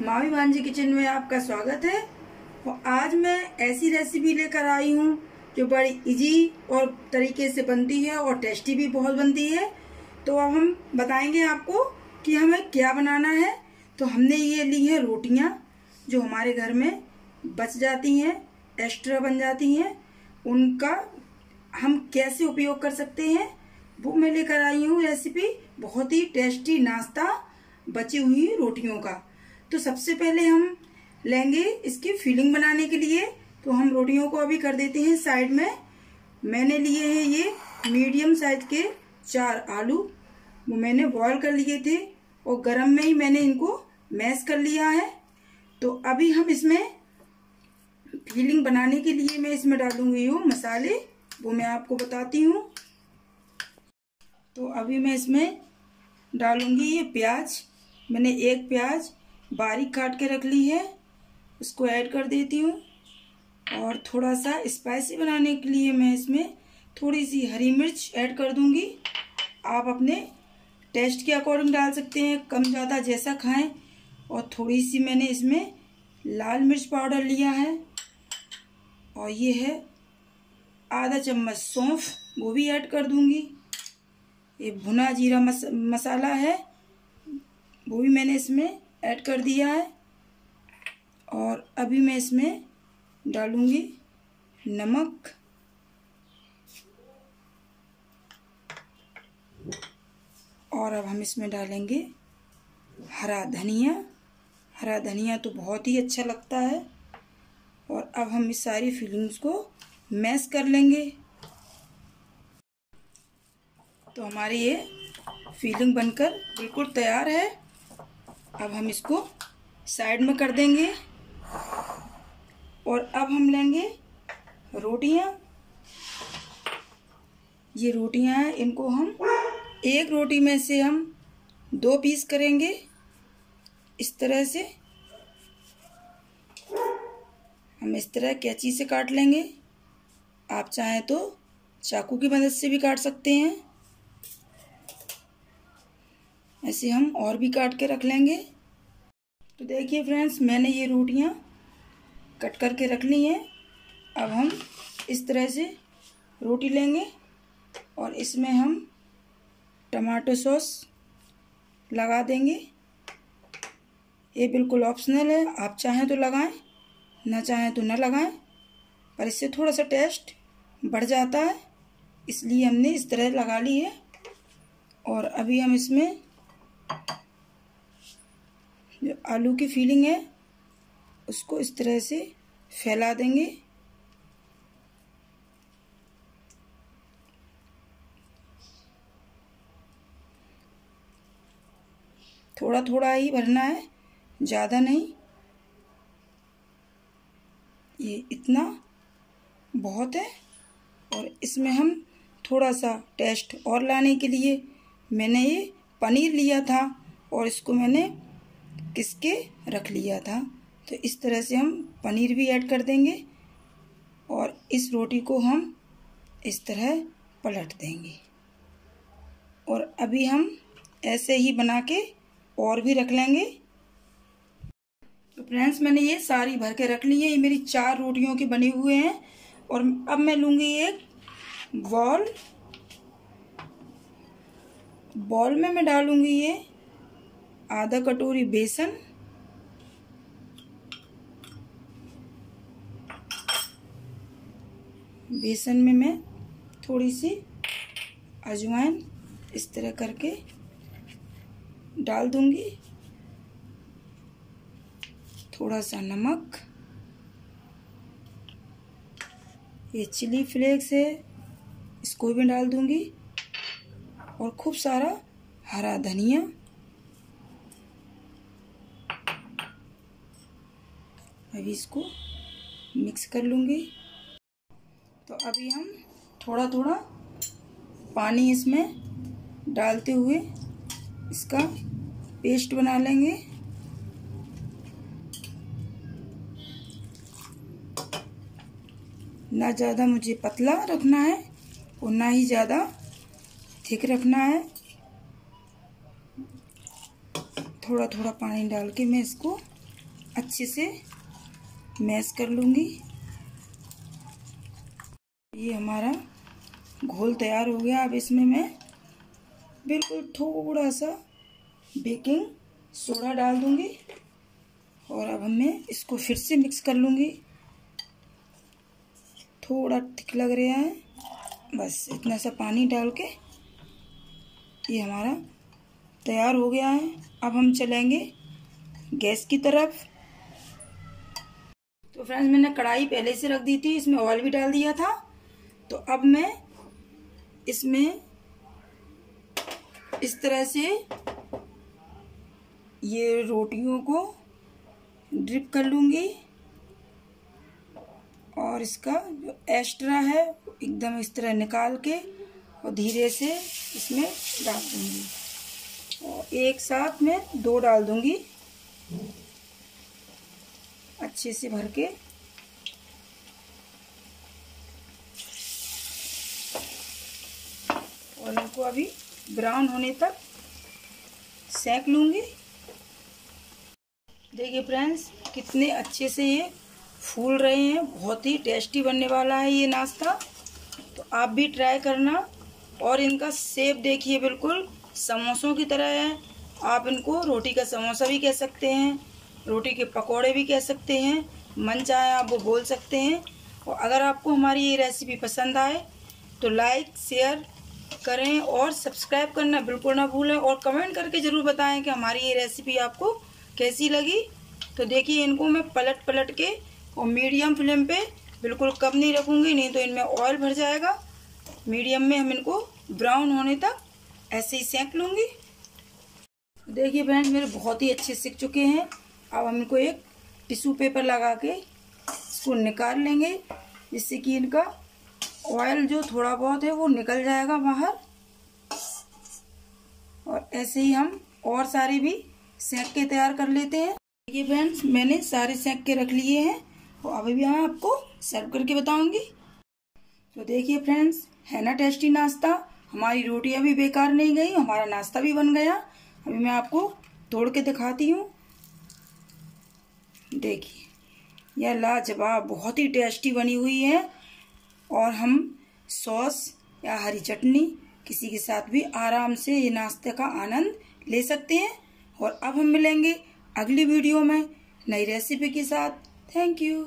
मामी भांजी किचन में आपका स्वागत है। और आज मैं ऐसी रेसिपी लेकर आई हूँ, जो बड़ी इजी और तरीके से बनती है और टेस्टी भी बहुत बनती है। तो अब हम बताएँगे आपको कि हमें क्या बनाना है। तो हमने ये ली है रोटियाँ, जो हमारे घर में बच जाती हैं एक्स्ट्रा बन जाती हैं। उनका हम कैसे उपयोग कर सकते हैं, वो मैं लेकर आई हूँ रेसिपी बहुत ही टेस्टी नाश्ता बची हुई रोटियों का। तो सबसे पहले हम लेंगे इसकी फिलिंग बनाने के लिए। तो हम रोटियों को अभी कर देते हैं साइड में। मैंने लिए हैं ये मीडियम साइज़ के चार आलू। वो मैंने बॉयल कर लिए थे और गरम में ही मैंने इनको मैश कर लिया है। तो अभी हम इसमें फीलिंग बनाने के लिए मैं इसमें डालूँगी हूँ मसाले। वो मैं आपको बताती हूँ। तो अभी मैं इसमें डालूँगी ये प्याज। मैंने एक प्याज बारीक काट के रख ली है। उसको ऐड कर देती हूँ। और थोड़ा सा स्पाइसी बनाने के लिए मैं इसमें थोड़ी सी हरी मिर्च ऐड कर दूँगी। आप अपने टेस्ट के अकॉर्डिंग डाल सकते हैं। कम ज़्यादा जैसा खाएँ। और थोड़ी सी मैंने इसमें लाल मिर्च पाउडर लिया है। और ये है आधा चम्मच सौंफ वो भी ऐड कर दूँगी। ये भुना जीरा मस, मसाला है। वो भी मैंने इसमें ऐड कर दिया है। और अभी मैं इसमें डालूँगी नमक। और अब हम इसमें डालेंगे हरा धनिया। हरा धनिया तो बहुत ही अच्छा लगता है। और अब हम इस सारी फीलिंग्स को मैश कर लेंगे। तो हमारी ये फीलिंग बनकर बिल्कुल तैयार है। अब हम इसको साइड में कर देंगे और अब हम लेंगे रोटियाँ। ये रोटियाँ हैं, इनको हम एक रोटी में से हम दो पीस करेंगे। इस तरह से हम इस तरह कैंची से काट लेंगे। आप चाहें तो चाकू की मदद से भी काट सकते हैं। ऐसे हम और भी काट के रख लेंगे। तो देखिए फ्रेंड्स मैंने ये रोटियाँ कट करके रख ली हैं। अब हम इस तरह से रोटी लेंगे और इसमें हम टमाटो सॉस लगा देंगे। ये बिल्कुल ऑप्शनल है, आप चाहें तो लगाएँ, ना चाहें तो ना लगाएँ, पर इससे थोड़ा सा टेस्ट बढ़ जाता है। इसलिए हमने इस तरह लगा ली है और अभी हम इसमें जो आलू की फीलिंग है, उसको इस तरह से फैला देंगे। थोड़ा थोड़ा ही भरना है, ज़्यादा नहीं। ये इतना बहुत है और इसमें हम थोड़ा सा टेस्ट और लाने के लिए मैंने ये पनीर लिया था और इसको मैंने किसके रख लिया था। तो इस तरह से हम पनीर भी ऐड कर देंगे और इस रोटी को हम इस तरह पलट देंगे। और अभी हम ऐसे ही बना के और भी रख लेंगे। तो फ्रेंड्स, मैंने ये सारी भर के रख ली है। ये मेरी चार रोटियों के बने हुए हैं और अब मैं लूँगी एक बॉल बॉल में मैं डालूँगी ये आधा कटोरी बेसन। बेसन में मैं थोड़ी सी अजवाइन इस तरह करके डाल दूँगी। थोड़ा सा नमक। ये चिली फ्लेक्स है, इसको भी डाल दूँगी। और खूब सारा हरा धनिया। अभी इसको मिक्स कर लूँगी। तो अभी हम थोड़ा थोड़ा पानी इसमें डालते हुए इसका पेस्ट बना लेंगे। ना ज़्यादा मुझे पतला रखना है और ना ही ज़्यादा थिक रखना है। थोड़ा थोड़ा पानी डाल के मैं इसको अच्छे से मैश कर लूँगी। ये हमारा घोल तैयार हो गया। अब इसमें मैं बिल्कुल थोड़ा सा बेकिंग सोडा डाल दूँगी और अब मैं इसको फिर से मिक्स कर लूँगी। थोड़ा थिक लग रहा है। बस इतना सा पानी डाल के ये हमारा तैयार हो गया है। अब हम चलेंगे गैस की तरफ़। तो फ्रेंड्स, मैंने कढ़ाई पहले से रख दी थी, इसमें ऑयल भी डाल दिया था। तो अब मैं इसमें इस तरह से ये रोटियों को ड्रिप कर लूँगी। और इसका जो एक्स्ट्रा है एकदम इस तरह निकाल के और धीरे से इसमें डाल दूँगी। और एक साथ में दो डाल दूँगी। अच्छे से भर के। और इनको अभी ब्राउन होने तक सेक लूँगी। देखिए फ्रेंड्स, कितने अच्छे से ये फूल रहे हैं। बहुत ही टेस्टी बनने वाला है ये नाश्ता। तो आप भी ट्राई करना। और इनका सेप देखिए बिल्कुल समोसों की तरह है। आप इनको रोटी का समोसा भी कह सकते हैं, रोटी के पकोड़े भी कह सकते हैं, मन चाहे आप वो बोल सकते हैं। और अगर आपको हमारी ये रेसिपी पसंद आए तो लाइक शेयर करें और सब्सक्राइब करना बिल्कुल ना भूलें और कमेंट करके ज़रूर बताएँ कि हमारी ये रेसिपी आपको कैसी लगी। तो देखिए इनको मैं पलट पलट के और मीडियम फ्लेम पे बिल्कुल कम नहीं रखूँगी, नहीं तो इनमें ऑयल भर जाएगा। मीडियम में हम इनको ब्राउन होने तक ऐसे ही सेंक लूँगी। देखिए फ्रेंड्स, मेरे बहुत ही अच्छे सीख चुके हैं। अब हम इनको एक टिश्यू पेपर लगा के इसको निकाल लेंगे, जिससे कि इनका ऑयल जो थोड़ा बहुत है वो निकल जाएगा बाहर। और ऐसे ही हम और सारे भी सेंक के तैयार कर लेते हैं। देखिए फ्रेंड्स, मैंने सारे सेंक के रख लिए हैं। और अभी भी मैं आपको सर्व करके बताऊँगी। तो देखिए फ्रेंड्स है ना टेस्टी नाश्ता? हमारी रोटियाँ भी बेकार नहीं गई, हमारा नाश्ता भी बन गया। अभी मैं आपको तोड़ के दिखाती हूँ। देखिए, यह लाजवाब, बहुत ही टेस्टी बनी हुई है। और हम सॉस या हरी चटनी किसी के साथ भी आराम से ये नाश्ते का आनंद ले सकते हैं। और अब हम मिलेंगे अगली वीडियो में नई रेसिपी के साथ। Thank you